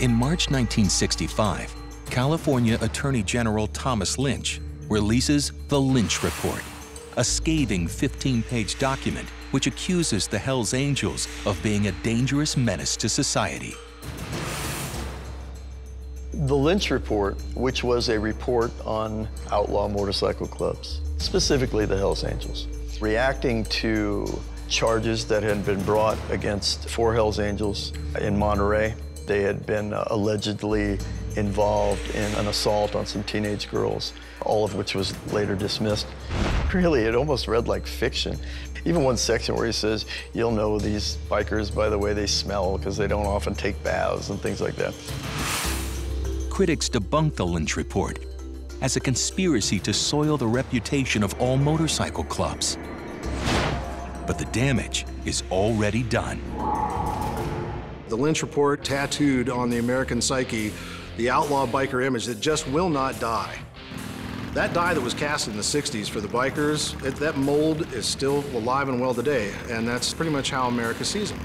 In March 1965, California Attorney General Thomas Lynch releases the Lynch Report, a scathing 15-page document which accuses the Hells Angels of being a dangerous menace to society. The Lynch Report, which was a report on outlaw motorcycle clubs, specifically the Hells Angels, reacting to charges that had been brought against four Hells Angels in Monterey. They had been uh, allegedly involved in an assault on some teenage girls, all of which was later dismissed. Really, it almost read like fiction. Even one section where he says, you'll know these bikers by the way they smell because they don't often take baths and things like that. Critics debunked the Lynch Report as a conspiracy to soil the reputation of all motorcycle clubs. But the damage is already done. The Lynch Report tattooed on the American psyche the outlaw biker image that just will not die. That die that was cast in the 60s for the bikers, it, that mold is still alive and well today, and that's pretty much how America sees them.